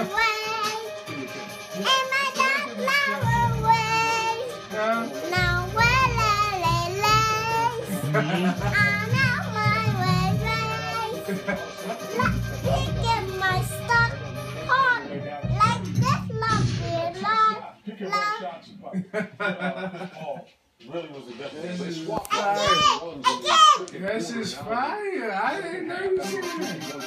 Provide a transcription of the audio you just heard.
I'm out my way, way. Pick in my stock on like this monkey long, long. Really This is fire. Again, again. This is fire. I didn't know you were